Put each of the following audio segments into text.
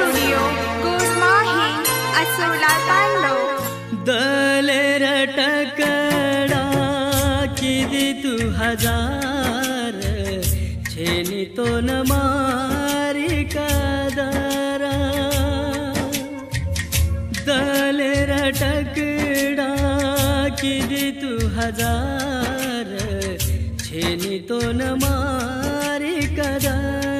studio good morning असोला पांडव रटकडा किती तू हजार छेनी तो न मारी कादारा रटकडा किती तू हजार छेनी तो न मारी कादारा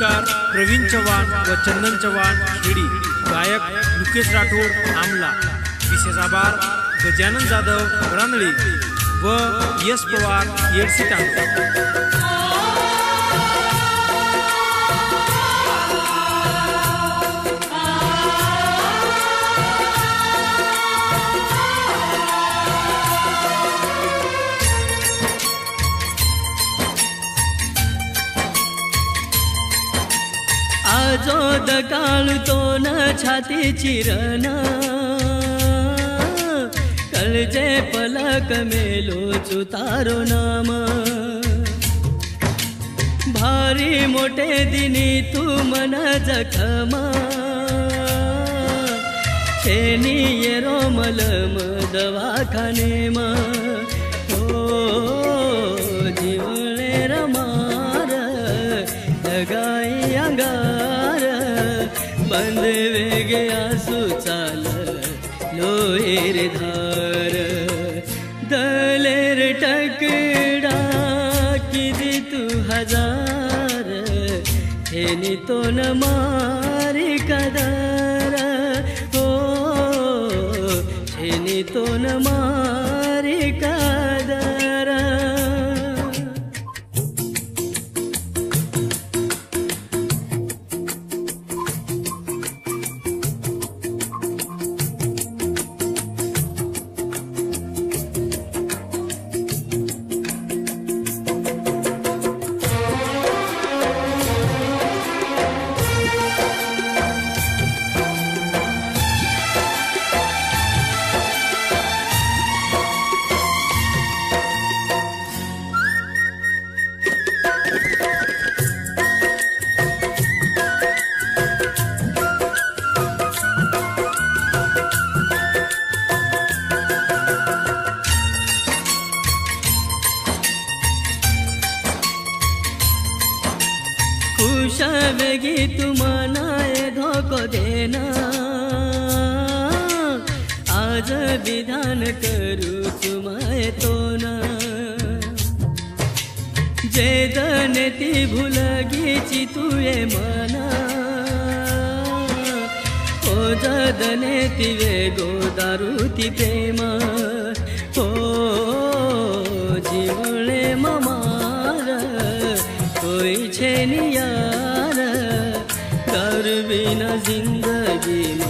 गीतकार प्रवीण चव्हाण व चंदन चव्हाण खेडी गायक मुकेश राठोड आमला विशेष आभार गजानन जाधव रानळे व यश पवार येडसे टाकतात વાજો દકાળ તો ન છાતી ચિરના કલજે પલક મેલો છું તારો નામ ભારી મોટે દિની તું મન જખમાં છેની એરો મલમ દવાખાને নয়ের ধার দলের টকড়া কি দি তু হাজার হেনি তো নমারি কদার ও হেনি তো নমার आज विधान करू तुम्हारे तो ना जे दने ती भूल गेची तुये मना ओ जदने तिवे गोदारू ती प्रेमा ओ जीवने ममार कोई छे नियार कर बिना जिंदगी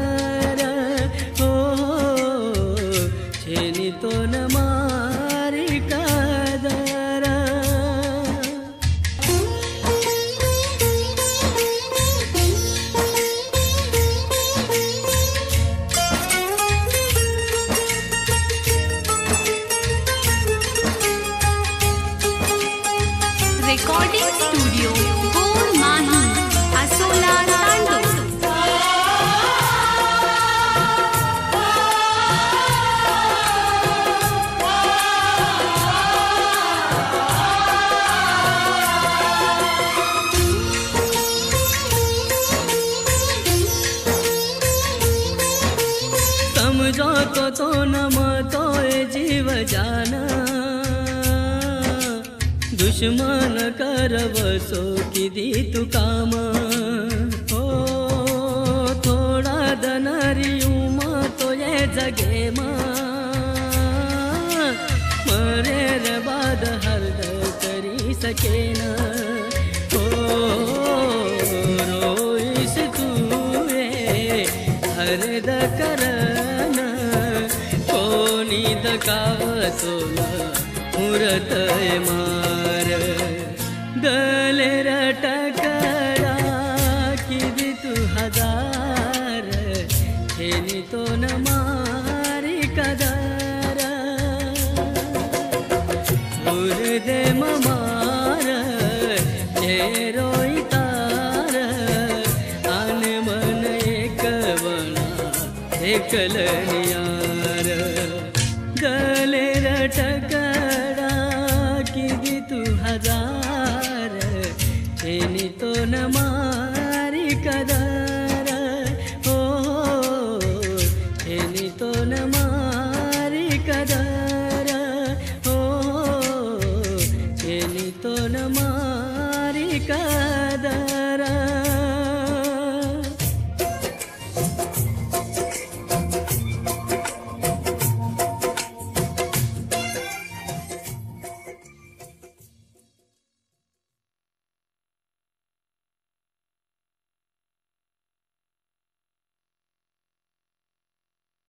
तो नमतोय जीव जाना दुश्मन बसो किती तू काम हो थोडा दनरी उमा ये जगे मरे बाद हल्द करी सकेना कासोला पुरतय मार दल रटकरा किदि तु हजार तो न कदर मुर्दे ममार ये रोइतार अन मन एक बना एकलनिया टकड़ा की तू हजार तो नमा